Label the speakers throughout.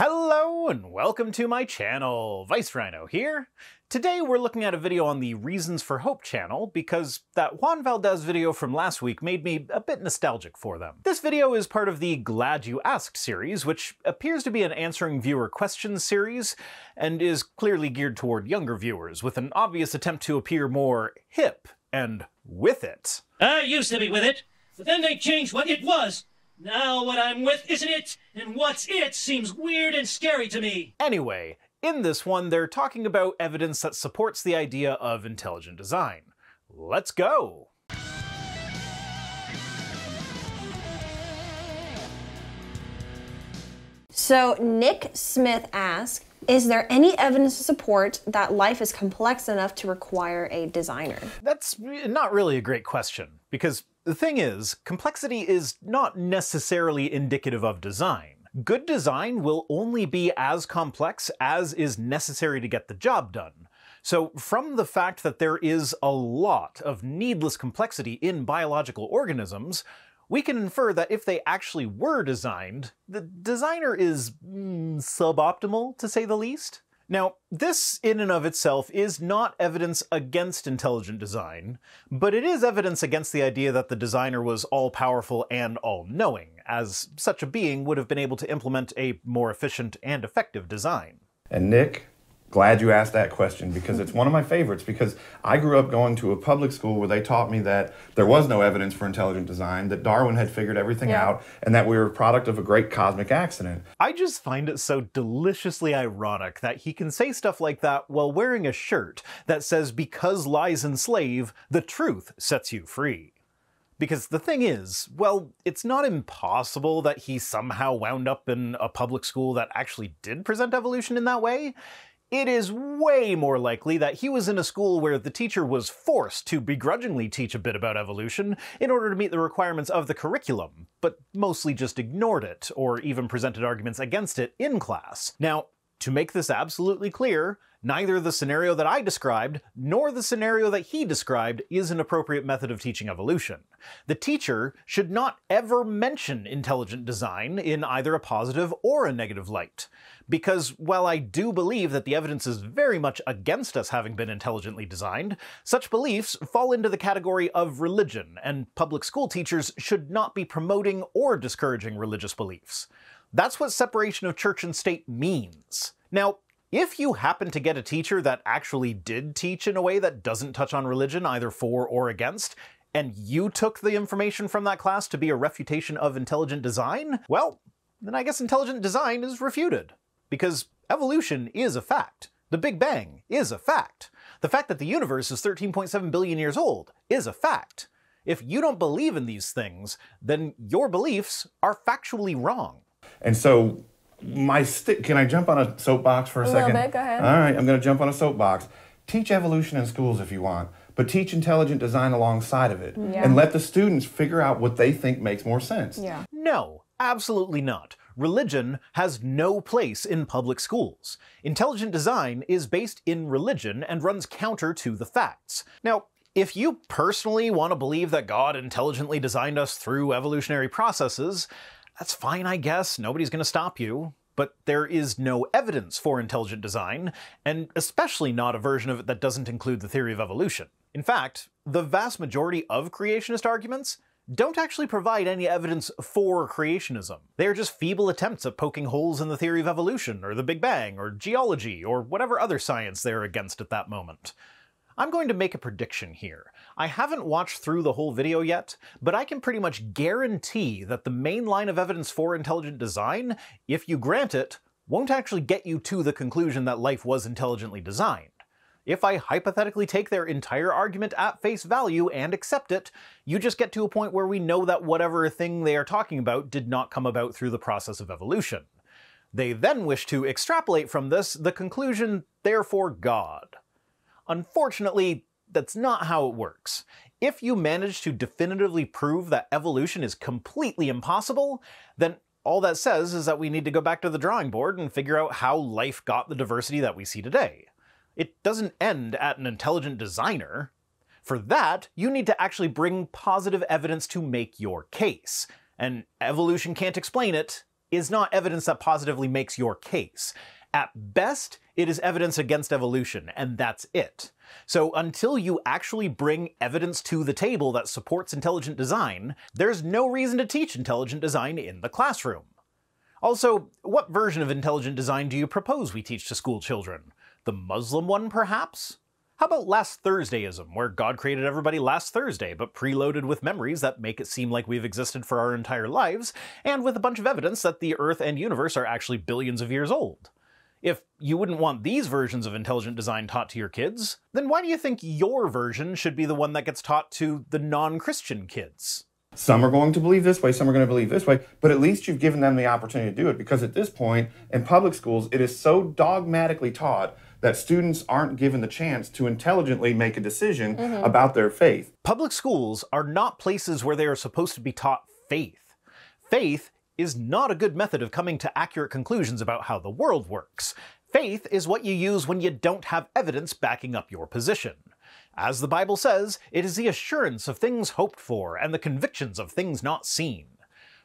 Speaker 1: Hello and welcome to my channel, Viced Rhino here. Today we're looking at a video on the Reasons for Hope channel because that Juan Valdez video from last week made me a bit nostalgic for them. This video is part of the Glad You Asked series, which appears to be an answering viewer questions series and is clearly geared toward younger viewers with an obvious attempt to appear more hip and with it.
Speaker 2: Uh, I used to be with it, but then they changed what it was. Now what I'm with isn't it, and what's it seems weird and scary to me.
Speaker 1: Anyway, in this one, they're talking about evidence that supports the idea of intelligent design. Let's go!
Speaker 3: So Nick Smith asks, is there any evidence to support that life is complex enough to require a designer?
Speaker 1: That's not really a great question, because the thing is, complexity is not necessarily indicative of design. Good design will only be as complex as is necessary to get the job done. So, from the fact that there is a lot of needless complexity in biological organisms, we can infer that if they actually were designed, the designer is mm, suboptimal, to say the least. Now, this in and of itself is not evidence against intelligent design, but it is evidence against the idea that the designer was all powerful and all knowing, as such a being would have been able to implement a more efficient and effective design.
Speaker 4: And Nick, Glad you asked that question because it's one of my favorites. Because I grew up going to a public school where they taught me that there was no evidence for intelligent design, that Darwin had figured everything yeah. out, and that we were a product of a great cosmic accident.
Speaker 1: I just find it so deliciously ironic that he can say stuff like that while wearing a shirt that says, Because lies enslave, the truth sets you free. Because the thing is, well, it's not impossible that he somehow wound up in a public school that actually did present evolution in that way. It is way more likely that he was in a school where the teacher was forced to begrudgingly teach a bit about evolution in order to meet the requirements of the curriculum, but mostly just ignored it, or even presented arguments against it in class. Now, to make this absolutely clear, neither the scenario that I described nor the scenario that he described is an appropriate method of teaching evolution. The teacher should not ever mention intelligent design in either a positive or a negative light. Because while I do believe that the evidence is very much against us having been intelligently designed, such beliefs fall into the category of religion, and public school teachers should not be promoting or discouraging religious beliefs. That's what separation of church and state means. Now, if you happen to get a teacher that actually did teach in a way that doesn't touch on religion, either for or against, and you took the information from that class to be a refutation of intelligent design, well, then I guess intelligent design is refuted. Because evolution is a fact. The Big Bang is a fact. The fact that the universe is 13.7 billion years old is a fact. If you don't believe in these things, then your beliefs are factually wrong.
Speaker 4: And so my stick can I jump on a soapbox for a,
Speaker 3: a
Speaker 4: second?
Speaker 3: Bit, go ahead.
Speaker 4: All right, I'm going to jump on a soapbox. Teach evolution in schools if you want, but teach intelligent design alongside of it yeah. and let the students figure out what they think makes more sense.
Speaker 3: Yeah.
Speaker 1: No, absolutely not. Religion has no place in public schools. Intelligent design is based in religion and runs counter to the facts. Now, if you personally want to believe that God intelligently designed us through evolutionary processes, that's fine, I guess. Nobody's going to stop you. But there is no evidence for intelligent design, and especially not a version of it that doesn't include the theory of evolution. In fact, the vast majority of creationist arguments don't actually provide any evidence for creationism. They are just feeble attempts at poking holes in the theory of evolution, or the Big Bang, or geology, or whatever other science they're against at that moment. I'm going to make a prediction here. I haven't watched through the whole video yet, but I can pretty much guarantee that the main line of evidence for intelligent design, if you grant it, won't actually get you to the conclusion that life was intelligently designed. If I hypothetically take their entire argument at face value and accept it, you just get to a point where we know that whatever thing they are talking about did not come about through the process of evolution. They then wish to extrapolate from this the conclusion, therefore God. Unfortunately, that's not how it works. If you manage to definitively prove that evolution is completely impossible, then all that says is that we need to go back to the drawing board and figure out how life got the diversity that we see today. It doesn't end at an intelligent designer. For that, you need to actually bring positive evidence to make your case. And evolution can't explain it, is not evidence that positively makes your case. At best, it is evidence against evolution, and that's it. So until you actually bring evidence to the table that supports intelligent design, there's no reason to teach intelligent design in the classroom. Also, what version of intelligent design do you propose we teach to school children? The Muslim one, perhaps? How about last Thursdayism, where God created everybody last Thursday, but preloaded with memories that make it seem like we've existed for our entire lives, and with a bunch of evidence that the Earth and universe are actually billions of years old? If you wouldn't want these versions of intelligent design taught to your kids, then why do you think your version should be the one that gets taught to the non Christian kids?
Speaker 4: Some are going to believe this way, some are going to believe this way, but at least you've given them the opportunity to do it because at this point in public schools, it is so dogmatically taught that students aren't given the chance to intelligently make a decision mm-hmm. about their faith.
Speaker 1: Public schools are not places where they are supposed to be taught faith. Faith is not a good method of coming to accurate conclusions about how the world works. Faith is what you use when you don't have evidence backing up your position. As the Bible says, it is the assurance of things hoped for and the convictions of things not seen.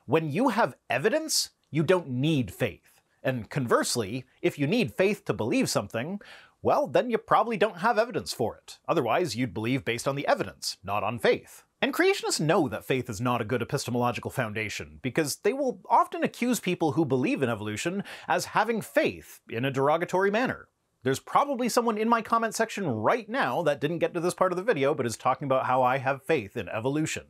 Speaker 1: When you have evidence, you don't need faith. And conversely, if you need faith to believe something, well, then you probably don't have evidence for it. Otherwise, you'd believe based on the evidence, not on faith. And creationists know that faith is not a good epistemological foundation, because they will often accuse people who believe in evolution as having faith in a derogatory manner. There's probably someone in my comment section right now that didn't get to this part of the video but is talking about how I have faith in evolution.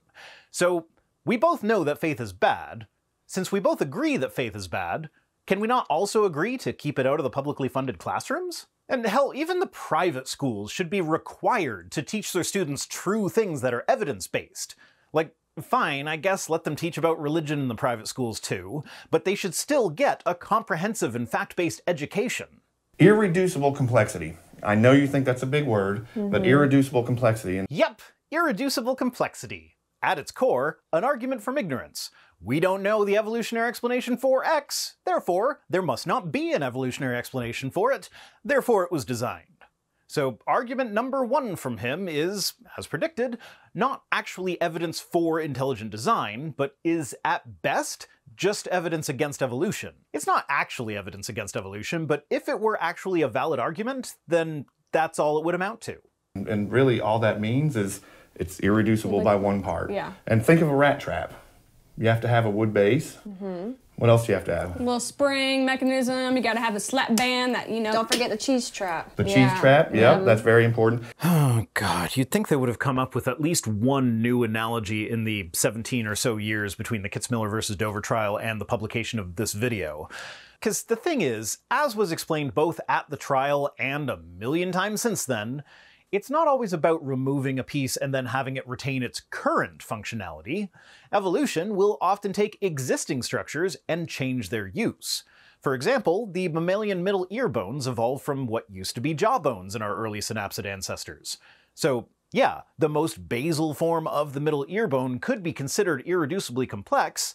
Speaker 1: So, we both know that faith is bad. Since we both agree that faith is bad, can we not also agree to keep it out of the publicly funded classrooms? And hell, even the private schools should be required to teach their students true things that are evidence based. Like, fine, I guess let them teach about religion in the private schools too, but they should still get a comprehensive and fact based education.
Speaker 4: Irreducible complexity. I know you think that's a big word, mm-hmm. but irreducible complexity. And-
Speaker 1: yep, irreducible complexity. At its core, an argument from ignorance. We don't know the evolutionary explanation for X, therefore, there must not be an evolutionary explanation for it, therefore, it was designed. So, argument number one from him is, as predicted, not actually evidence for intelligent design, but is at best just evidence against evolution. It's not actually evidence against evolution, but if it were actually a valid argument, then that's all it would amount to.
Speaker 4: And really, all that means is it's irreducible like, by one part.
Speaker 3: Yeah.
Speaker 4: And think of a rat trap. You have to have a wood base. Mm-hmm. What else do you have to add?
Speaker 5: A little spring mechanism. You got to have a slap band that you know.
Speaker 3: Don't forget the cheese trap.
Speaker 4: The yeah. cheese trap. Yeah, that's very important.
Speaker 1: Oh God, you'd think they would have come up with at least one new analogy in the 17 or so years between the Kitzmiller versus Dover trial and the publication of this video. Because the thing is, as was explained both at the trial and a million times since then, it's not always about removing a piece and then having it retain its current functionality. Evolution will often take existing structures and change their use. For example, the mammalian middle ear bones evolved from what used to be jaw bones in our early synapsid ancestors. So, yeah, the most basal form of the middle ear bone could be considered irreducibly complex,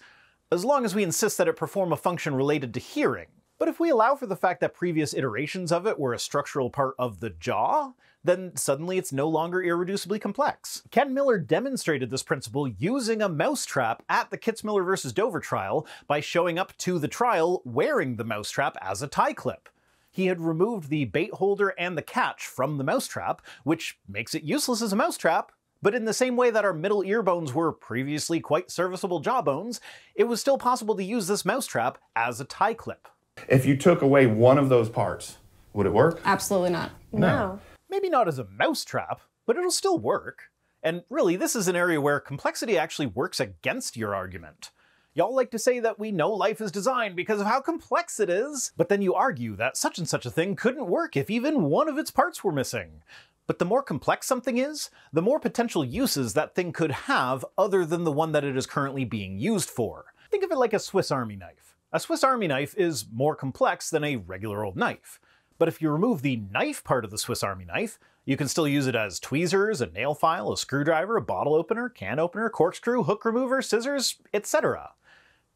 Speaker 1: as long as we insist that it perform a function related to hearing. But if we allow for the fact that previous iterations of it were a structural part of the jaw, then suddenly it's no longer irreducibly complex. Ken Miller demonstrated this principle using a mousetrap at the Kitzmiller versus Dover trial by showing up to the trial wearing the mousetrap as a tie clip. He had removed the bait holder and the catch from the mousetrap, which makes it useless as a mousetrap, but in the same way that our middle ear bones were previously quite serviceable jaw bones, it was still possible to use this mousetrap as a tie clip.
Speaker 4: If you took away one of those parts, would it work?
Speaker 5: Absolutely not.
Speaker 3: No.
Speaker 1: Maybe not as a mousetrap, but it'll still work. And really, this is an area where complexity actually works against your argument. Y'all like to say that we know life is designed because of how complex it is, but then you argue that such and such a thing couldn't work if even one of its parts were missing. But the more complex something is, the more potential uses that thing could have other than the one that it is currently being used for. Think of it like a Swiss Army knife. A Swiss Army knife is more complex than a regular old knife. But if you remove the knife part of the Swiss Army knife, you can still use it as tweezers, a nail file, a screwdriver, a bottle opener, can opener, corkscrew, hook remover, scissors, etc.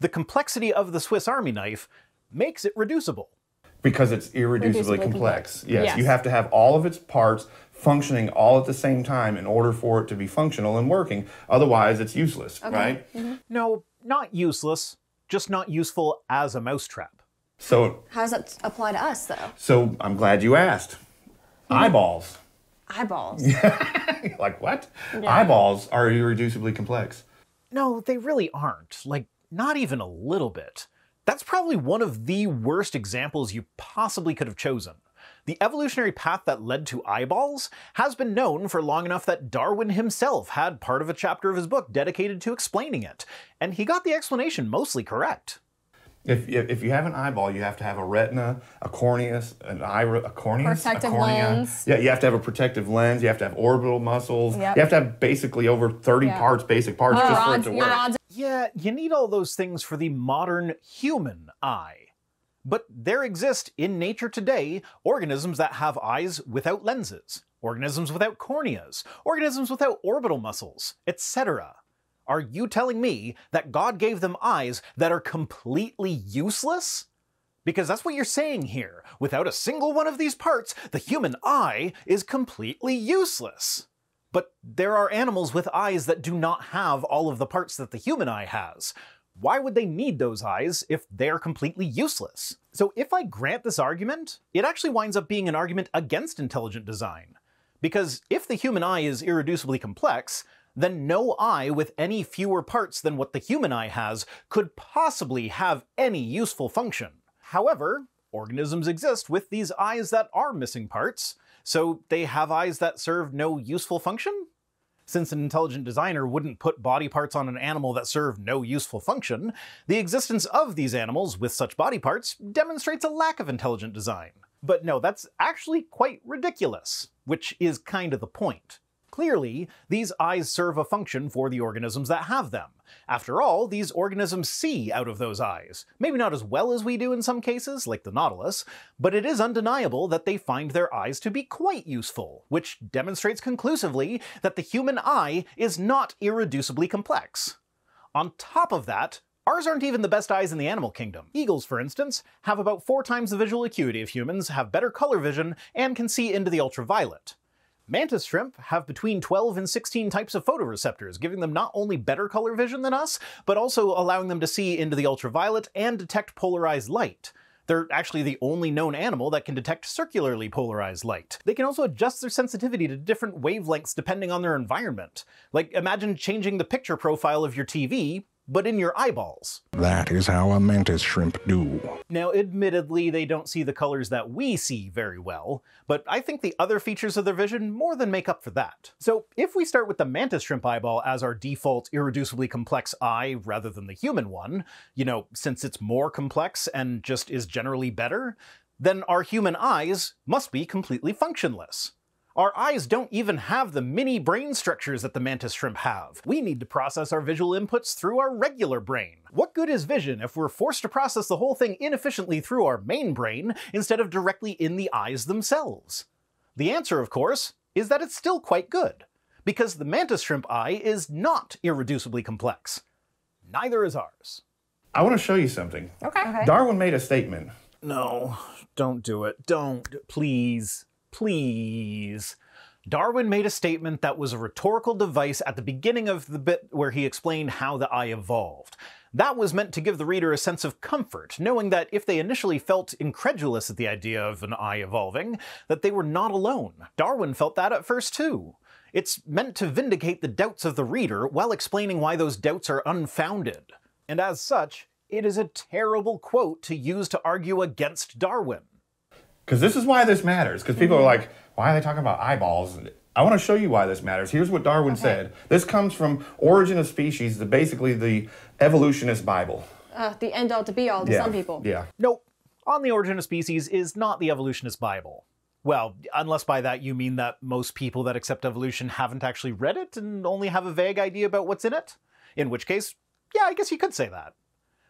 Speaker 1: The complexity of the Swiss Army knife makes it reducible.
Speaker 4: Because it's irreducibly complex. Yes, yes, you have to have all of its parts functioning all at the same time in order for it to be functional and working. Otherwise, it's useless, okay. right?
Speaker 1: Mm-hmm. No, not useless just not useful as a mousetrap.
Speaker 4: So,
Speaker 3: How does that apply to us, though?
Speaker 4: so I'm glad you asked. Hmm. Eyeballs.
Speaker 3: Eyeballs.
Speaker 4: like what? Eyeballs are irreducibly complex.
Speaker 1: No, they really aren't. Like, not even a little bit. That's probably one of the worst examples you possibly could have chosen. The evolutionary path that led to eyeballs has been known for long enough that Darwin himself had part of a chapter of his book dedicated to explaining it, and he got the explanation mostly correct.
Speaker 4: If, if, if you have an eyeball, you have to have a retina, a cornea, an iris, a cornea,
Speaker 5: Protective
Speaker 4: a cornea.
Speaker 5: lens.
Speaker 4: Yeah, you have to have a protective lens. You have to have orbital muscles.
Speaker 5: Yep.
Speaker 4: You have to have basically over 30
Speaker 5: Yeah.
Speaker 4: parts, basic parts,
Speaker 5: Your
Speaker 4: just for it to work.
Speaker 5: odds
Speaker 1: Yeah, you need all those things for the modern human eye. But there exist in nature today organisms that have eyes without lenses, organisms without corneas, organisms without orbital muscles, etc. Are you telling me that God gave them eyes that are completely useless? Because that's what you're saying here. Without a single one of these parts, the human eye is completely useless. But there are animals with eyes that do not have all of the parts that the human eye has. Why would they need those eyes if they're completely useless? So, if I grant this argument, it actually winds up being an argument against intelligent design. Because if the human eye is irreducibly complex, then no eye with any fewer parts than what the human eye has could possibly have any useful function. However, organisms exist with these eyes that are missing parts, so they have eyes that serve no useful function? Since an intelligent designer wouldn't put body parts on an animal that serve no useful function, the existence of these animals with such body parts demonstrates a lack of intelligent design. But no, that's actually quite ridiculous, which is kind of the point. Clearly, these eyes serve a function for the organisms that have them. After all, these organisms see out of those eyes. Maybe not as well as we do in some cases, like the Nautilus, but it is undeniable that they find their eyes to be quite useful, which demonstrates conclusively that the human eye is not irreducibly complex. On top of that, Ours aren't even the best eyes in the animal kingdom. Eagles, for instance, have about four times the visual acuity of humans, have better color vision, and can see into the ultraviolet. Mantis shrimp have between 12 and 16 types of photoreceptors, giving them not only better color vision than us, but also allowing them to see into the ultraviolet and detect polarized light. They're actually the only known animal that can detect circularly polarized light. They can also adjust their sensitivity to different wavelengths depending on their environment. Like, imagine changing the picture profile of your TV, but in your eyeballs.
Speaker 6: That is how a mantis shrimp do.
Speaker 1: Now, admittedly, they don't see the colors that we see very well, but I think the other features of their vision more than make up for that. So, if we start with the mantis shrimp eyeball as our default irreducibly complex eye rather than the human one, you know, since it's more complex and just is generally better, then our human eyes must be completely functionless. Our eyes don't even have the mini brain structures that the mantis shrimp have. We need to process our visual inputs through our regular brain. What good is vision if we're forced to process the whole thing inefficiently through our main brain instead of directly in the eyes themselves? The answer, of course, is that it's still quite good, because the mantis shrimp eye is not irreducibly complex. Neither is ours.
Speaker 4: I want to show you something.
Speaker 5: Okay.
Speaker 4: Darwin made a statement.
Speaker 1: No, don't do it. Don't. Please. Please. Darwin made a statement that was a rhetorical device at the beginning of the bit where he explained how the eye evolved. That was meant to give the reader a sense of comfort, knowing that if they initially felt incredulous at the idea of an eye evolving, that they were not alone. Darwin felt that at first too. It's meant to vindicate the doubts of the reader while explaining why those doubts are unfounded. And as such, it is a terrible quote to use to argue against Darwin.
Speaker 4: Because this is why this matters. Because people are like, why are they talking about eyeballs? I want to show you why this matters. Here's what Darwin said. This comes from Origin of Species, the, basically the evolutionist Bible.
Speaker 3: Uh, the end all to be all to
Speaker 4: yeah.
Speaker 3: some people.
Speaker 4: Yeah.
Speaker 1: Nope. On the Origin of Species is not the evolutionist Bible. Well, unless by that you mean that most people that accept evolution haven't actually read it and only have a vague idea about what's in it. In which case, yeah, I guess you could say that.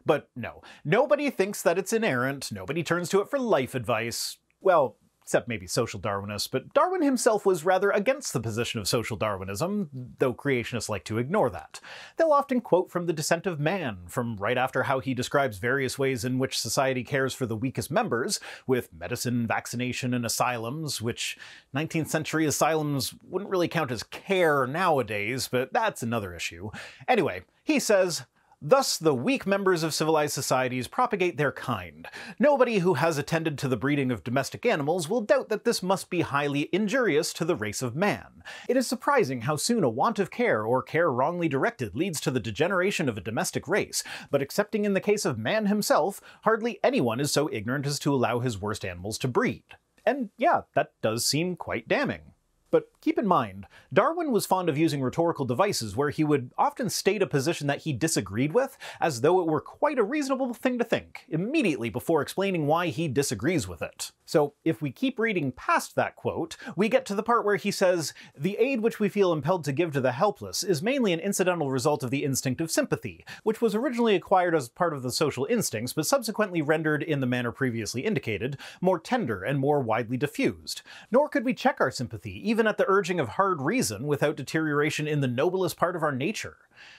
Speaker 1: But no, nobody thinks that it's inerrant, nobody turns to it for life advice. Well, except maybe social Darwinists, but Darwin himself was rather against the position of social Darwinism, though creationists like to ignore that. They'll often quote from The Descent of Man, from right after how he describes various ways in which society cares for the weakest members, with medicine, vaccination, and asylums, which 19th century asylums wouldn't really count as care nowadays, but that's another issue. Anyway, he says, Thus, the weak members of civilized societies propagate their kind. Nobody who has attended to the breeding of domestic animals will doubt that this must be highly injurious to the race of man. It is surprising how soon a want of care or care wrongly directed leads to the degeneration of a domestic race, but excepting in the case of man himself, hardly anyone is so ignorant as to allow his worst animals to breed. And yeah, that does seem quite damning. But keep in mind, Darwin was fond of using rhetorical devices where he would often state a position that he disagreed with as though it were quite a reasonable thing to think, immediately before explaining why he disagrees with it. So if we keep reading past that quote, we get to the part where he says, The aid which we feel impelled to give to the helpless is mainly an incidental result of the instinct of sympathy, which was originally acquired as part of the social instincts, but subsequently rendered, in the manner previously indicated, more tender and more widely diffused. Nor could we check our sympathy, even at the urging of hard reason, without deterioration in the noblest part of our nature.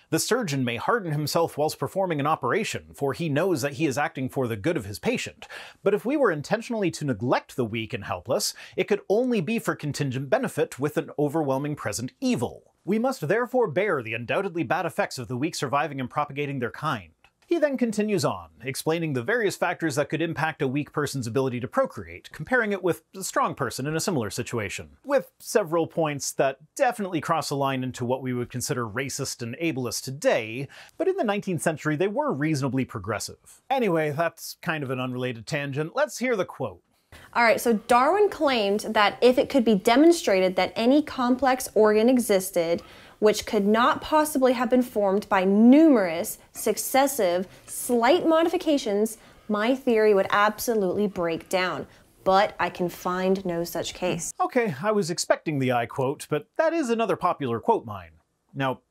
Speaker 1: The surgeon may harden himself whilst performing an operation, for he knows that he is acting for the good of his patient. But if we were intentionally to neglect the weak and helpless, it could only be for contingent benefit with an overwhelming present evil. We must therefore bear the undoubtedly bad effects of the weak surviving and propagating their kind. He then continues on, explaining the various factors that could impact a weak person's ability to procreate, comparing it with a strong person in a similar situation, with several points that definitely cross a line into what we would consider racist and ableist today, but in the 19th century they were reasonably progressive. Anyway, that's kind of an unrelated tangent. Let's hear the quote.
Speaker 3: All right, so Darwin claimed that if it could be demonstrated that any complex organ existed which could not possibly have been formed by numerous, successive, slight modifications, my theory would absolutely break down. But I can find no such case.
Speaker 1: Okay, I was expecting the I quote, but that is another popular quote mine. Now,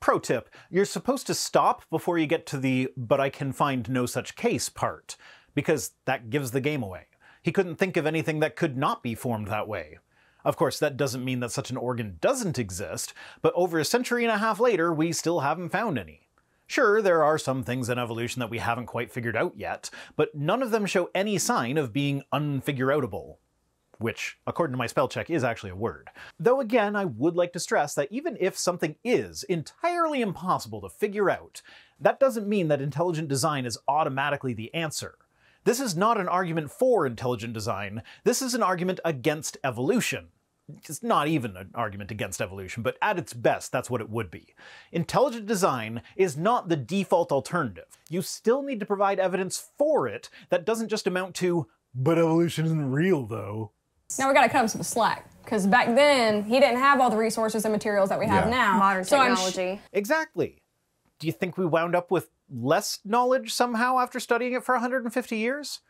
Speaker 1: pro tip, you're supposed to stop before you get to the but I can find no such case part, because that gives the game away. He couldn't think of anything that could not be formed that way. Of course, that doesn't mean that such an organ doesn't exist, but over a century and a half later, we still haven't found any. Sure, there are some things in evolution that we haven't quite figured out yet, but none of them show any sign of being unfigureoutable. Which, according to my spell check, is actually a word. Though again, I would like to stress that even if something is entirely impossible to figure out, that doesn't mean that intelligent design is automatically the answer. This is not an argument for intelligent design, this is an argument against evolution it's not even an argument against evolution, but at its best, that's what it would be. Intelligent design is not the default alternative. You still need to provide evidence for it that doesn't just amount to, but evolution isn't real though.
Speaker 5: Now we gotta cut him some slack. Because back then, he didn't have all the resources and materials that we have
Speaker 4: Yeah.
Speaker 5: now.
Speaker 3: Modern
Speaker 5: So
Speaker 3: technology.
Speaker 1: Exactly. Do you think we wound up with less knowledge somehow after studying it for 150 years?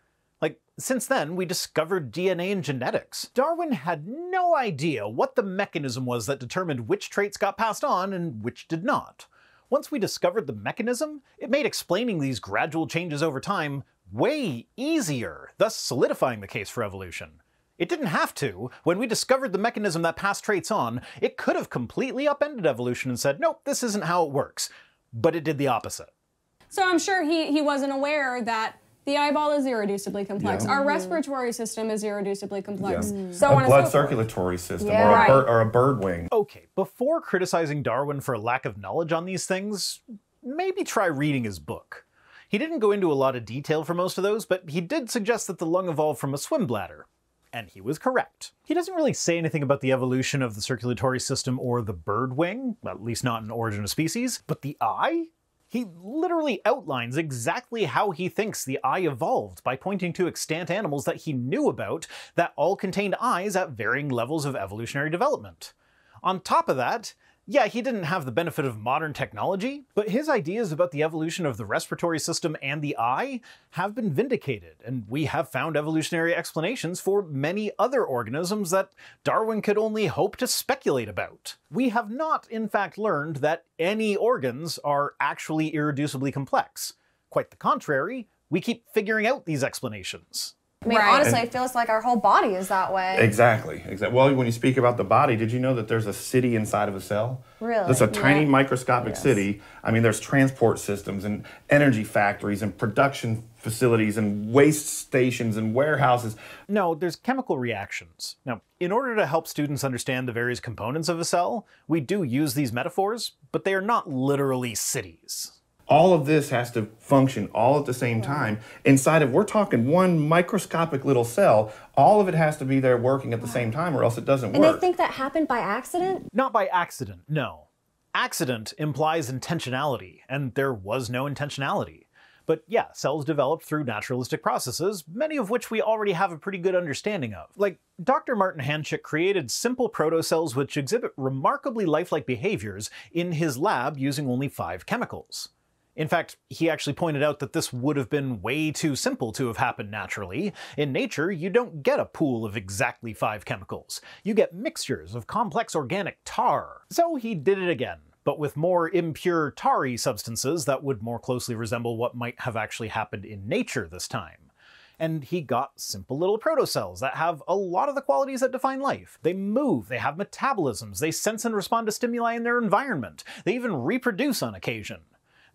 Speaker 1: Like, since then, we discovered DNA and genetics. Darwin had no idea what the mechanism was that determined which traits got passed on and which did not. Once we discovered the mechanism, it made explaining these gradual changes over time way easier, thus solidifying the case for evolution. It didn't have to. When we discovered the mechanism that passed traits on, it could have completely upended evolution and said, nope, this isn't how it works. But it did the opposite.
Speaker 5: So I'm sure he, he wasn't aware that the eyeball is irreducibly complex.
Speaker 4: Yeah.
Speaker 5: Our mm-hmm. respiratory system is irreducibly complex.
Speaker 4: Yeah.
Speaker 5: So
Speaker 4: a
Speaker 5: on and
Speaker 4: blood
Speaker 5: so forth.
Speaker 4: circulatory system
Speaker 3: Yeah.
Speaker 4: or, a
Speaker 5: Right.
Speaker 4: bird, or a bird wing.
Speaker 1: Okay, before criticizing Darwin for a lack of knowledge on these things, maybe try reading his book. He didn't go into a lot of detail for most of those, but he did suggest that the lung evolved from a swim bladder. And he was correct. He doesn't really say anything about the evolution of the circulatory system or the bird wing, at least not in Origin of Species, but the eye? He literally outlines exactly how he thinks the eye evolved by pointing to extant animals that he knew about that all contained eyes at varying levels of evolutionary development. On top of that, yeah, he didn't have the benefit of modern technology, but his ideas about the evolution of the respiratory system and the eye have been vindicated, and we have found evolutionary explanations for many other organisms that Darwin could only hope to speculate about. We have not, in fact, learned that any organs are actually irreducibly complex. Quite the contrary, we keep figuring out these explanations.
Speaker 3: I mean,
Speaker 5: Right.
Speaker 3: honestly, it feels like our whole body is that way.
Speaker 4: Exactly. Exactly. Well, when you speak about the body, did you know that there's a city inside of a cell?
Speaker 3: Really?
Speaker 4: That's a tiny
Speaker 3: Yeah.
Speaker 4: microscopic city. I mean, there's transport systems and energy factories and production facilities and waste stations and warehouses.
Speaker 1: No, there's chemical reactions. Now, in order to help students understand the various components of a cell, we do use these metaphors, but they are not literally cities.
Speaker 4: All of this has to function all at the same time inside of we're talking one microscopic little cell all of it has to be there working at the same time or else it doesn't
Speaker 3: And
Speaker 4: work and
Speaker 3: they think that happened by accident?
Speaker 1: Not by accident, no. Accident implies intentionality, and there was no intentionality. But yeah, cells developed through naturalistic processes, many of which we already have a pretty good understanding of. Like, Dr. Martin Hanczyc created simple protocells which exhibit remarkably lifelike behaviors in his lab using only five chemicals. In fact, he actually pointed out that this would have been way too simple to have happened naturally. In nature, you don't get a pool of exactly five chemicals. You get mixtures of complex organic tar. So he did it again, but with more impure tarry substances that would more closely resemble what might have actually happened in nature this time. And he got simple little protocells that have a lot of the qualities that define life. They move, they have metabolisms, they sense and respond to stimuli in their environment, they even reproduce on occasion.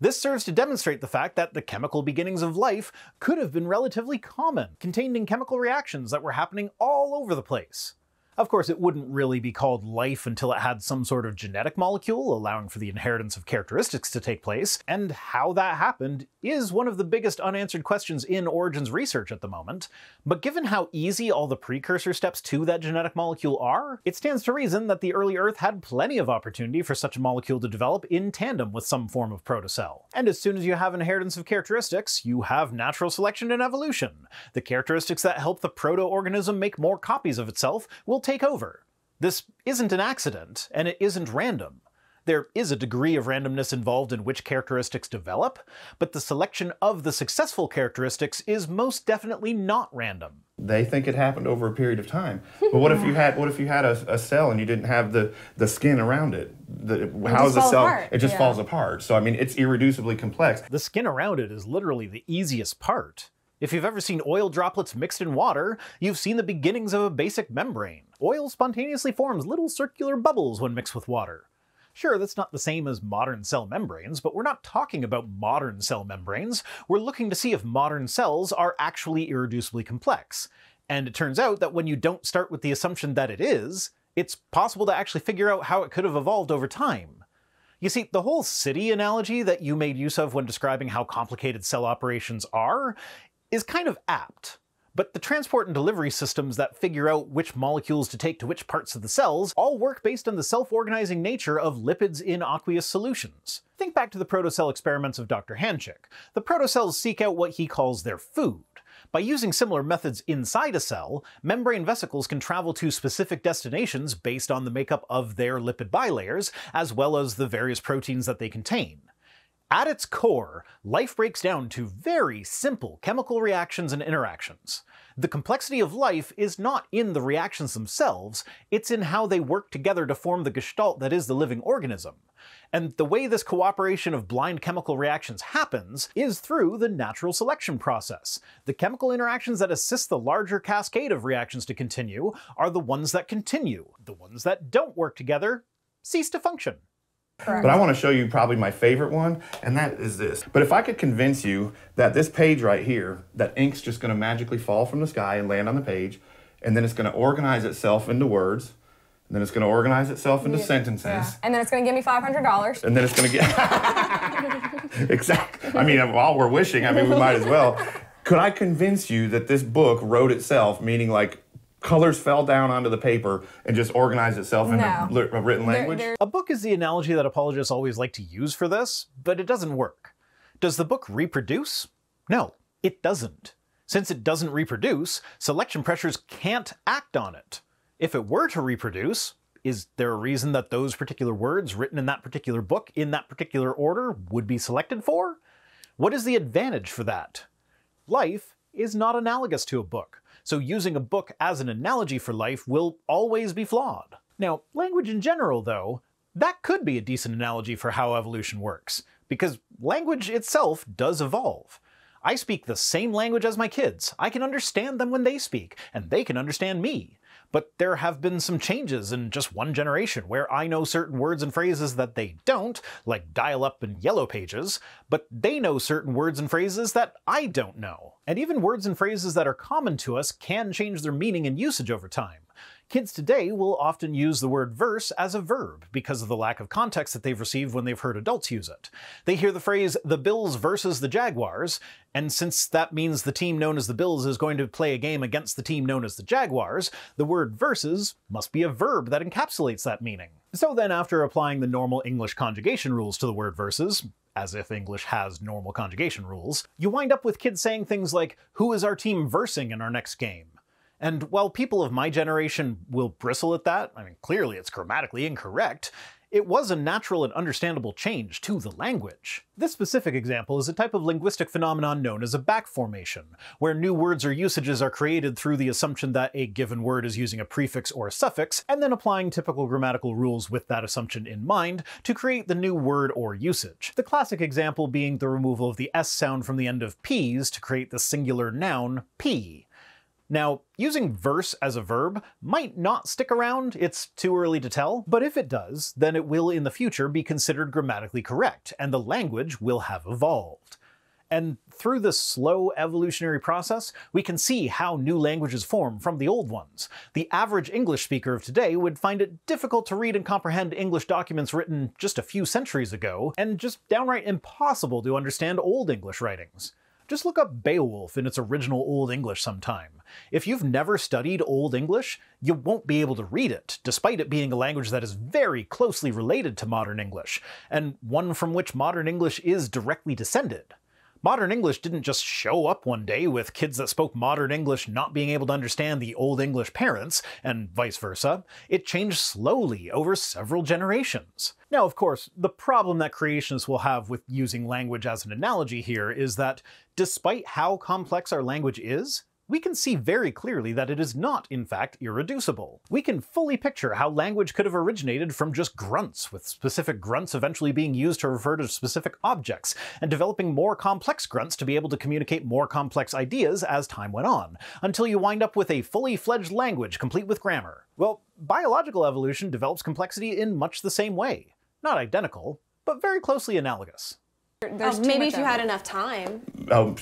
Speaker 1: This serves to demonstrate the fact that the chemical beginnings of life could have been relatively common, contained in chemical reactions that were happening all over the place. Of course, it wouldn't really be called life until it had some sort of genetic molecule, allowing for the inheritance of characteristics to take place, and how that happened is one of the biggest unanswered questions in Origins research at the moment. But given how easy all the precursor steps to that genetic molecule are, it stands to reason that the early Earth had plenty of opportunity for such a molecule to develop in tandem with some form of protocell. And as soon as you have inheritance of characteristics, you have natural selection and evolution. The characteristics that help the proto-organism make more copies of itself will take over. This isn't an accident, and it isn't random. There is a degree of randomness involved in which characteristics develop, but the selection of the successful characteristics is most definitely not random.
Speaker 4: they think it happened over a period of time but what if you had what if you had a, a cell and you didn't have the the skin around it the, how
Speaker 5: just
Speaker 4: the cell
Speaker 5: apart,
Speaker 4: it just
Speaker 5: yeah.
Speaker 4: falls apart so i mean it's irreducibly complex
Speaker 1: The skin around it is literally the easiest part. If you've ever seen oil droplets mixed in water, you've seen the beginnings of a basic membrane. Oil spontaneously forms little circular bubbles when mixed with water. Sure, that's not the same as modern cell membranes, but we're not talking about modern cell membranes. We're looking to see if modern cells are actually irreducibly complex. And it turns out that when you don't start with the assumption that it is, it's possible to actually figure out how it could have evolved over time. You see, the whole city analogy that you made use of when describing how complicated cell operations are is kind of apt. But the transport and delivery systems that figure out which molecules to take to which parts of the cells all work based on the self organizing nature of lipids in aqueous solutions. Think back to the protocell experiments of Dr. Hanczyc. The protocells seek out what he calls their food. By using similar methods inside a cell, membrane vesicles can travel to specific destinations based on the makeup of their lipid bilayers, as well as the various proteins that they contain. At its core, life breaks down to very simple chemical reactions and interactions. The complexity of life is not in the reactions themselves, it's in how they work together to form the gestalt that is the living organism. And the way this cooperation of blind chemical reactions happens is through the natural selection process. The chemical interactions that assist the larger cascade of reactions to continue are the ones that continue. The ones that don't work together cease to function.
Speaker 4: But I want to show you probably my favorite one, and that is this. But if I could convince you that this page right here, that ink's just going to magically fall from the sky and land on the page, and then it's going to organize itself into words, and then it's going to organize itself into sentences,
Speaker 5: Yeah. And then it's going to give me $500.
Speaker 4: and then it's going to get. exactly. I mean, while we're wishing, I mean, we might as well. Could I convince you that this book wrote itself, meaning like colors fell down onto the paper and just organized itself into
Speaker 5: No.
Speaker 4: li- a written
Speaker 5: There-
Speaker 4: language?
Speaker 5: there-
Speaker 1: A book is the analogy that apologists always like to use for this, but it doesn't work. Does the book reproduce? No, it doesn't. Since it doesn't reproduce, selection pressures can't act on it. If it were to reproduce, is there a reason that those particular words written in that particular book in that particular order would be selected for? What is the advantage for that? Life is not analogous to a book, so using a book as an analogy for life will always be flawed. Now, language in general, though, that could be a decent analogy for how evolution works, because language itself does evolve. I speak the same language as my kids. I can understand them when they speak, and they can understand me. But there have been some changes in just one generation where I know certain words and phrases that they don't, like dial up and yellow pages, but they know certain words and phrases that I don't know. And even words and phrases that are common to us can change their meaning and usage over time. Kids today will often use the word verse as a verb because of the lack of context that they've received when they've heard adults use it. They hear the phrase, the Bills versus the Jaguars, and since that means the team known as the Bills is going to play a game against the team known as the Jaguars, the word versus must be a verb that encapsulates that meaning. So then, after applying the normal English conjugation rules to the word versus, as if English has normal conjugation rules, you wind up with kids saying things like, Who is our team versing in our next game? And while people of my generation will bristle at that, I mean, clearly it's grammatically incorrect, it was a natural and understandable change to the language. This specific example is a type of linguistic phenomenon known as a back formation, where new words or usages are created through the assumption that a given word is using a prefix or a suffix, and then applying typical grammatical rules with that assumption in mind to create the new word or usage. The classic example being the removal of the S sound from the end of peas to create the singular noun pea. Now, using verse as a verb might not stick around, it's too early to tell, but if it does, then it will in the future be considered grammatically correct, and the language will have evolved. And through this slow evolutionary process, we can see how new languages form from the old ones. The average English speaker of today would find it difficult to read and comprehend English documents written just a few centuries ago, and just downright impossible to understand Old English writings. Just look up Beowulf in its original Old English sometime. If you've never studied Old English, you won't be able to read it, despite it being a language that is very closely related to modern English, and one from which modern English is directly descended. Modern English didn't just show up one day with kids that spoke modern English not being able to understand the Old English parents, and vice versa. It changed slowly over several generations. Now, of course, the problem that creationists will have with using language as an analogy here is that despite how complex our language is, we can see very clearly that it is not, in fact, irreducible. We can fully picture how language could have originated from just grunts, with specific grunts eventually being used to refer to specific objects, and developing more complex grunts to be able to communicate more complex ideas as time went on, until you wind up with a fully fledged language complete with grammar. Well, biological evolution develops complexity in much the same way. Not identical, but very closely analogous.
Speaker 5: Oh, there's
Speaker 3: Oh, maybe if you had
Speaker 5: it.
Speaker 3: enough time.
Speaker 4: Oh,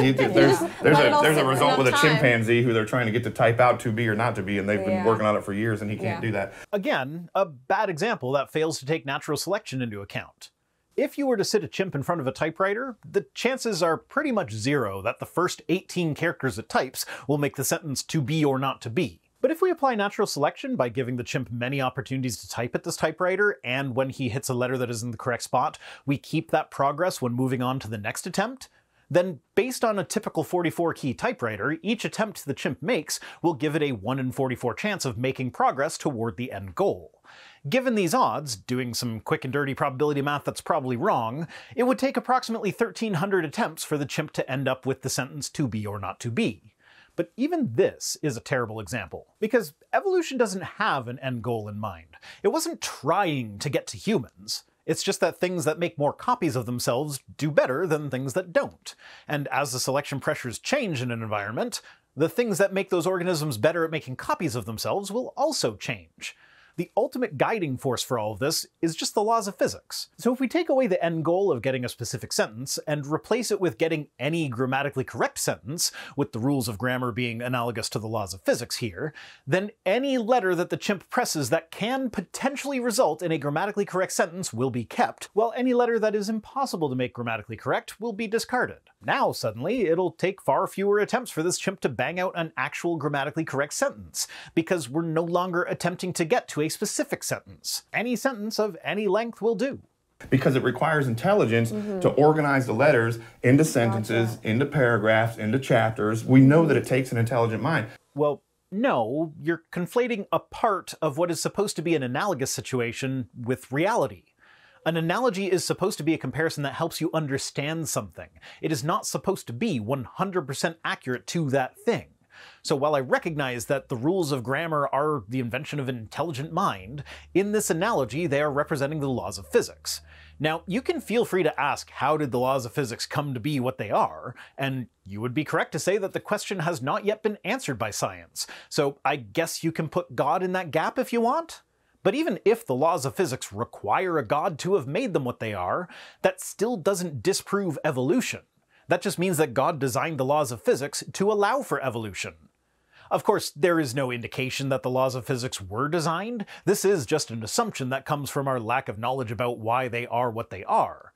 Speaker 4: you- there's there's
Speaker 5: Let
Speaker 4: a there's a result with a
Speaker 5: enough time.
Speaker 4: chimpanzee who they're trying to get to type out to be or not to be, and they've been working on it for years, and he can't
Speaker 5: Yeah.
Speaker 4: do that.
Speaker 1: Again, a bad example that fails to take natural selection into account. If you were to sit a chimp in front of a typewriter, the chances are pretty much zero that the first 18 characters it types will make the sentence to be or not to be. But if we apply natural selection by giving the chimp many opportunities to type at this typewriter, and when he hits a letter that is in the correct spot, we keep that progress when moving on to the next attempt, then based on a typical 44 key typewriter, each attempt the chimp makes will give it a 1 in 44 chance of making progress toward the end goal. Given these odds, doing some quick and dirty probability math that's probably wrong, it would take approximately 1300 attempts for the chimp to end up with the sentence to be or not to be. But even this is a terrible example, because evolution doesn't have an end goal in mind. It wasn't trying to get to humans. It's just that things that make more copies of themselves do better than things that don't. And as the selection pressures change in an environment, the things that make those organisms better at making copies of themselves will also change. The ultimate guiding force for all of this is just the laws of physics. So if we take away the end goal of getting a specific sentence and replace it with getting any grammatically correct sentence, with the rules of grammar being analogous to the laws of physics here, then any letter that the chimp presses that can potentially result in a grammatically correct sentence will be kept, while any letter that is impossible to make grammatically correct will be discarded. Now, suddenly, it'll take far fewer attempts for this chimp to bang out an actual grammatically correct sentence, because we're no longer attempting to get to a specific sentence. Any sentence of any length will do.
Speaker 4: because it requires intelligence
Speaker 5: Mm-hmm.
Speaker 4: to organize the letters into sentences, into paragraphs, into chapters. We know that it takes an intelligent mind.
Speaker 1: Well, no, you're conflating a part of what is supposed to be an analogous situation with reality. An analogy is supposed to be a comparison that helps you understand something. It is not supposed to be 100% accurate to that thing. So while I recognize that the rules of grammar are the invention of an intelligent mind, in this analogy they are representing the laws of physics. Now, you can feel free to ask how did the laws of physics come to be what they are, and you would be correct to say that the question has not yet been answered by science. So I guess you can put God in that gap if you want? But even if the laws of physics require a god to have made them what they are, that still doesn't disprove evolution. That just means that God designed the laws of physics to allow for evolution. Of course, there is no indication that the laws of physics were designed. This is just an assumption that comes from our lack of knowledge about why they are what they are.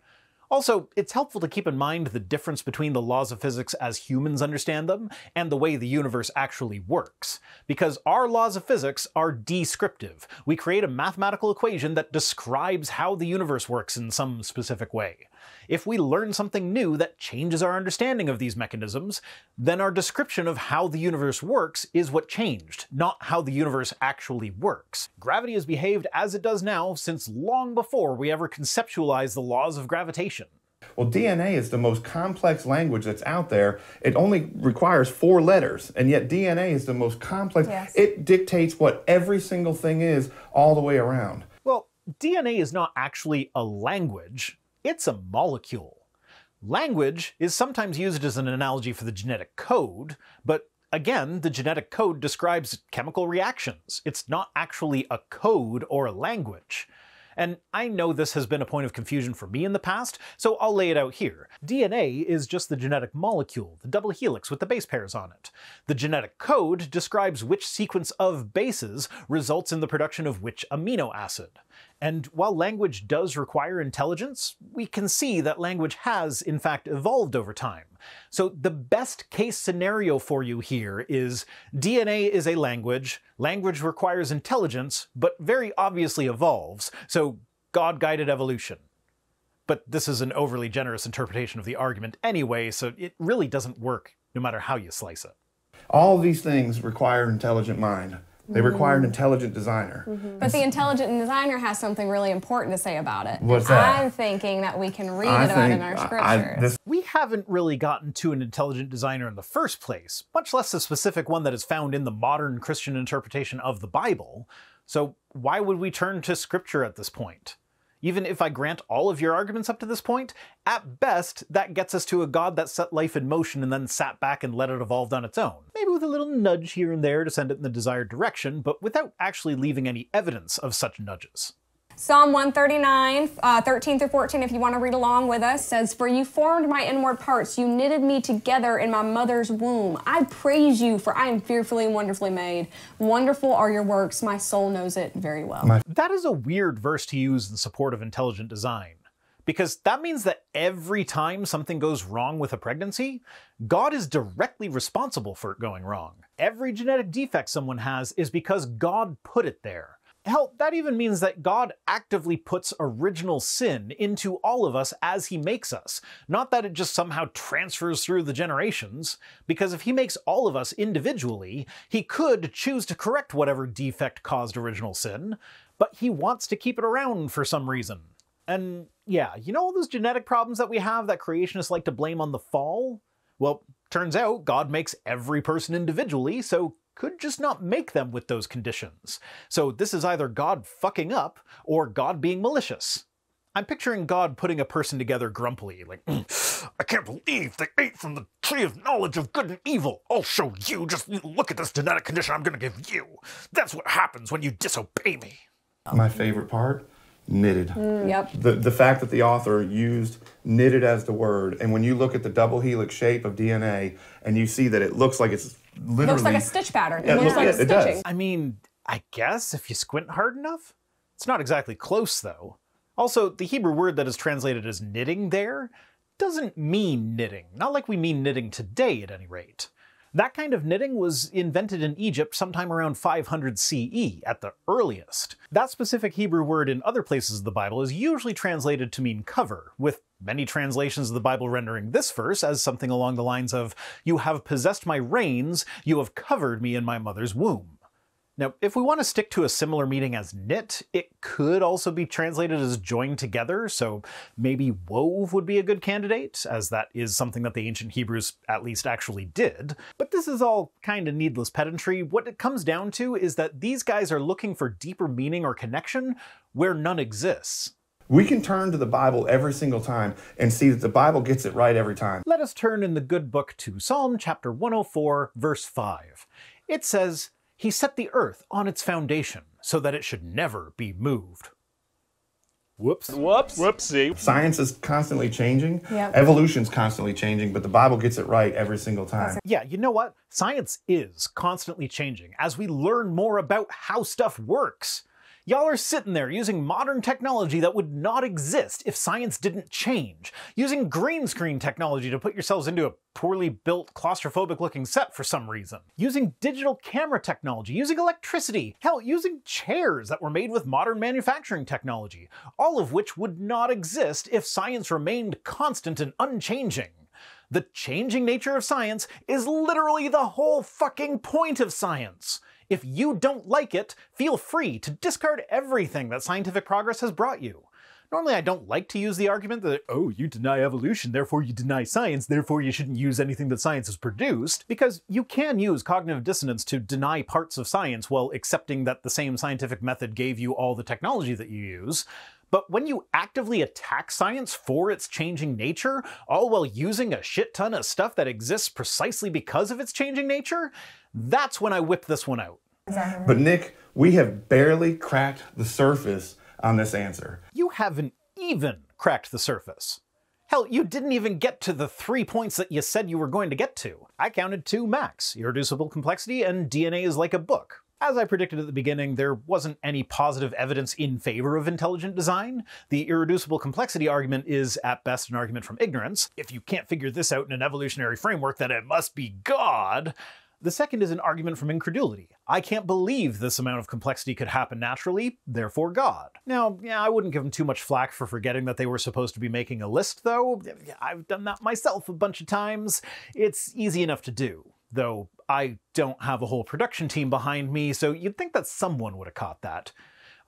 Speaker 1: Also, it's helpful to keep in mind the difference between the laws of physics as humans understand them and the way the universe actually works. Because our laws of physics are descriptive. We create a mathematical equation that describes how the universe works in some specific way. If we learn something new that changes our understanding of these mechanisms, then our description of how the universe works is what changed, not how the universe actually works. Gravity has behaved as it does now since long before we ever conceptualized the laws of gravitation.
Speaker 4: Well, DNA is the most complex language that's out there. It only requires four letters, and yet DNA is the most complex.
Speaker 5: Yes.
Speaker 4: It dictates what every single thing is all the way around.
Speaker 1: Well, DNA is not actually a language, it's a molecule. Language is sometimes used as an analogy for the genetic code, but again, the genetic code describes chemical reactions. It's not actually a code or a language. And I know this has been a point of confusion for me in the past, so I'll lay it out here. DNA is just the genetic molecule, the double helix with the base pairs on it. The genetic code describes which sequence of bases results in the production of which amino acid. And while language does require intelligence, we can see that language has, in fact, evolved over time. So the best case scenario for you here is DNA is a language, language requires intelligence, but very obviously evolves, so God guided evolution. But this is an overly generous interpretation of the argument anyway, so it really doesn't work no matter how you slice it.
Speaker 4: All these things require intelligent mind. They require an mm-hmm. intelligent designer. Mm-hmm.
Speaker 5: But the intelligent designer has something really important to say about it.
Speaker 4: What's that?
Speaker 5: I'm thinking that we can read
Speaker 4: I
Speaker 5: it about
Speaker 4: think
Speaker 5: in our
Speaker 4: I-
Speaker 5: scripture.
Speaker 4: I- this
Speaker 1: We haven't really gotten to an intelligent designer in the first place, much less a specific one that is found in the modern Christian interpretation of the Bible. So why would we turn to scripture at this point? Even if I grant all of your arguments up to this point, at best, that gets us to a God that set life in motion and then sat back and let it evolve on its own. Maybe with a little nudge here and there to send it in the desired direction, but without actually leaving any evidence of such nudges.
Speaker 5: Psalm 139, uh, 13 through 14, if you want to read along with us, says, For you formed my inward parts, you knitted me together in my mother's womb. I praise you, for I am fearfully and wonderfully made. Wonderful are your works, my soul knows it very well.
Speaker 1: That is a weird verse to use in support of intelligent design. Because that means that every time something goes wrong with a pregnancy, God is directly responsible for it going wrong. Every genetic defect someone has is because God put it there. Hell, that even means that God actively puts original sin into all of us as He makes us. Not that it just somehow transfers through the generations, because if He makes all of us individually, He could choose to correct whatever defect caused original sin, but He wants to keep it around for some reason. And yeah, you know all those genetic problems that we have that creationists like to blame on the fall? Well, turns out God makes every person individually, so could just not make them with those conditions. So this is either God fucking up or God being malicious. I'm picturing God putting a person together grumpily, like, "Mm, I can't believe they ate from the tree of knowledge of good and evil. I'll show you. Just look at this genetic condition I'm gonna give you. That's what happens when you disobey me.
Speaker 4: my favorite part knitted.
Speaker 5: Yep.
Speaker 4: The, the fact that the author used knitted as the word, and when you look at the double helix shape of DNA and you see that it looks like it's literally.
Speaker 5: Looks like a stitch pattern.
Speaker 4: Yeah,
Speaker 5: it looks
Speaker 4: look-
Speaker 5: like
Speaker 4: yeah,
Speaker 5: a
Speaker 4: does.
Speaker 5: stitching.
Speaker 1: I mean, I guess if you squint hard enough. It's not exactly close, though. Also, the Hebrew word that is translated as knitting there doesn't mean knitting, not like we mean knitting today at any rate. That kind of knitting was invented in Egypt sometime around 500 CE at the earliest. That specific Hebrew word in other places of the Bible is usually translated to mean cover, with many translations of the Bible rendering this verse as something along the lines of, You have possessed my reins, you have covered me in my mother's womb. Now, if we want to stick to a similar meaning as knit, it could also be translated as joined together, so maybe wove would be a good candidate, as that is something that the ancient Hebrews at least actually did. But this is all kind of needless pedantry. What it comes down to is that these guys are looking for deeper meaning or connection where none exists.
Speaker 4: We can turn to the Bible every single time and see that the Bible gets it right every time.
Speaker 1: Let us turn in the good book to Psalm chapter 104, verse 5. It says, He set the earth on its foundation so that it should never be moved. Whoops.
Speaker 7: Whoops. Whoopsie.
Speaker 4: Science is constantly changing.
Speaker 5: Yep.
Speaker 4: Evolution's constantly changing, but the Bible gets it right every single time.
Speaker 1: Yeah, you know what? Science is constantly changing as we learn more about how stuff works. Y'all are sitting there using modern technology that would not exist if science didn't change. Using green screen technology to put yourselves into a poorly built, claustrophobic looking set for some reason. Using digital camera technology, using electricity, hell, using chairs that were made with modern manufacturing technology. All of which would not exist if science remained constant and unchanging. The changing nature of science is literally the whole fucking point of science. If you don't like it, feel free to discard everything that scientific progress has brought you. Normally, I don't like to use the argument that, oh, you deny evolution, therefore you deny science, therefore you shouldn't use anything that science has produced, because you can use cognitive dissonance to deny parts of science while accepting that the same scientific method gave you all the technology that you use. But when you actively attack science for its changing nature, all while using a shit ton of stuff that exists precisely because of its changing nature, that's when I whip this one out.
Speaker 4: But Nick, we have barely cracked the surface on this answer.
Speaker 1: You haven't even cracked the surface. Hell, you didn't even get to the three points that you said you were going to get to. I counted two max irreducible complexity and DNA is like a book. As I predicted at the beginning, there wasn't any positive evidence in favor of intelligent design. The irreducible complexity argument is, at best, an argument from ignorance. If you can't figure this out in an evolutionary framework, then it must be God. The second is an argument from incredulity. I can't believe this amount of complexity could happen naturally, therefore God. Now, yeah, I wouldn't give them too much flack for forgetting that they were supposed to be making a list, though. I've done that myself a bunch of times. It's easy enough to do, though I don't have a whole production team behind me, so you'd think that someone would have caught that.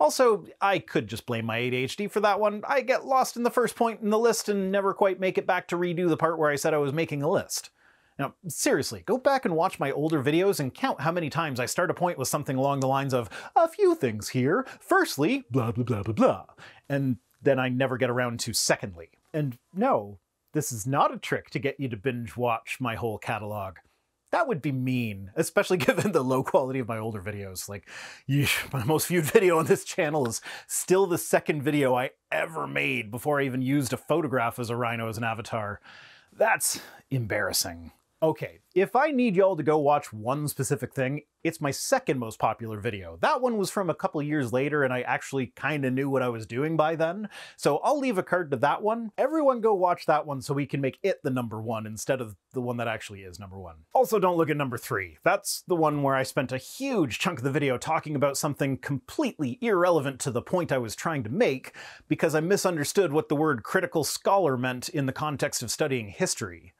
Speaker 1: Also, I could just blame my ADHD for that one. I get lost in the first point in the list and never quite make it back to redo the part where I said I was making a list. Now, seriously, go back and watch my older videos and count how many times I start a point with something along the lines of, a few things here. Firstly, blah, blah, blah, blah, blah. And then I never get around to secondly. And no, this is not a trick to get you to binge watch my whole catalog. That would be mean, especially given the low quality of my older videos. Like, yeesh, my most viewed video on this channel is still the second video I ever made before I even used a photograph as a rhino as an avatar. That's embarrassing. Okay, if I need y'all to go watch one specific thing, it's my second most popular video. That one was from a couple years later and I actually kinda knew what I was doing by then, so I'll leave a card to that one. Everyone go watch that one so we can make it the number one instead of the one that actually is number one. Also don't look at number three. That's the one where I spent a huge chunk of the video talking about something completely irrelevant to the point I was trying to make because I misunderstood what the word critical scholar meant in the context of studying history.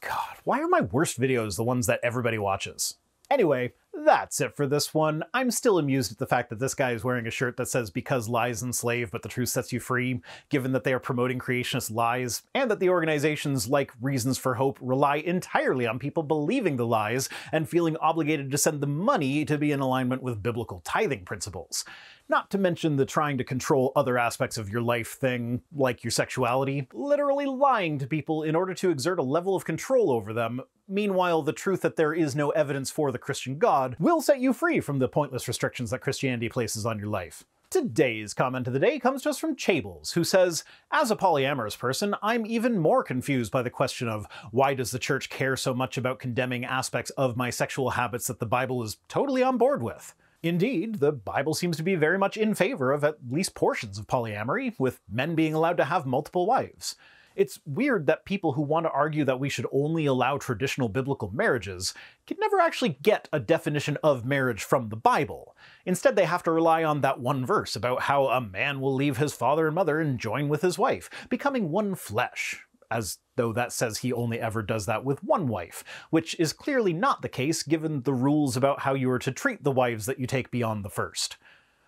Speaker 1: God, why are my worst videos the ones that everybody watches? Anyway, that's it for this one. I'm still amused at the fact that this guy is wearing a shirt that says because lies enslave but the truth sets you free, given that they are promoting creationist lies, and that the organizations like Reasons for Hope rely entirely on people believing the lies and feeling obligated to send them money to be in alignment with biblical tithing principles. Not to mention the trying to control other aspects of your life thing, like your sexuality, literally lying to people in order to exert a level of control over them. Meanwhile, the truth that there is no evidence for the Christian God will set you free from the pointless restrictions that Christianity places on your life. Today's comment of the day comes to us from Chables, who says, As a polyamorous person, I'm even more confused by the question of why does the church care so much about condemning aspects of my sexual habits that the Bible is totally on board with? Indeed, the Bible seems to be very much in favor of at least portions of polyamory, with men being allowed to have multiple wives. It's weird that people who want to argue that we should only allow traditional biblical marriages can never actually get a definition of marriage from the Bible. Instead, they have to rely on that one verse about how a man will leave his father and mother and join with his wife, becoming one flesh, as though that says he only ever does that with one wife, which is clearly not the case given the rules about how you are to treat the wives that you take beyond the first.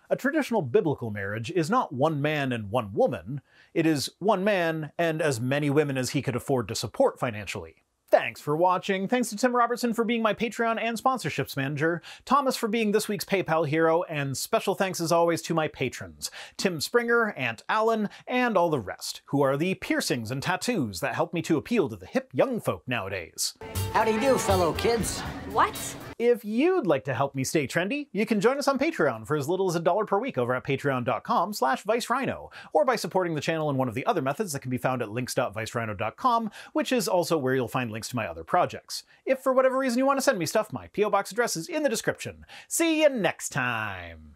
Speaker 1: A traditional biblical marriage is not one man and one woman, it is one man and as many women as he could afford to support financially. Thanks for watching. Thanks to Tim Robertson for being my Patreon and sponsorships manager, Thomas for being this week's PayPal hero, and special thanks as always to my patrons, Tim Springer, Aunt Allen, and all the rest, who are the piercings and tattoos that help me to appeal to the hip young folk nowadays.
Speaker 8: How do you do, fellow kids?
Speaker 9: What?
Speaker 1: If you'd like to help me stay trendy, you can join us on Patreon for as little as a dollar per week over at patreon.com slash vicedrhino, or by supporting the channel in one of the other methods that can be found at links.vicedrhino.com, which is also where you'll find links to my other projects. If for whatever reason you want to send me stuff, my P.O. Box address is in the description. See you next time!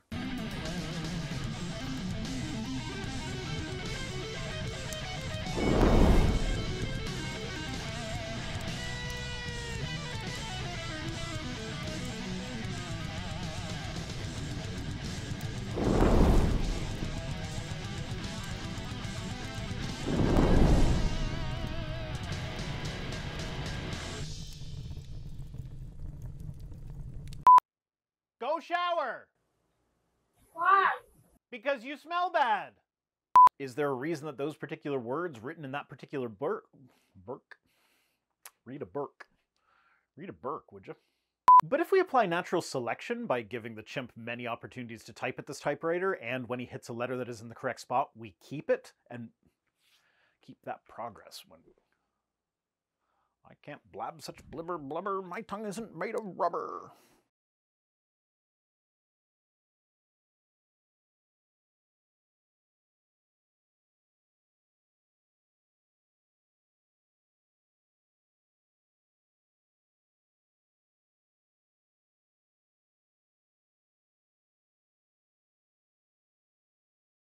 Speaker 1: Shower!
Speaker 7: Why?
Speaker 1: Because you smell bad! Is there a reason that those particular words written in that particular Burke. Burke? Read a Burke. Read a Burke, would you? But if we apply natural selection by giving the chimp many opportunities to type at this typewriter, and when he hits a letter that is in the correct spot, we keep it and keep that progress when. I can't blab such blibber blubber, my tongue isn't made of rubber.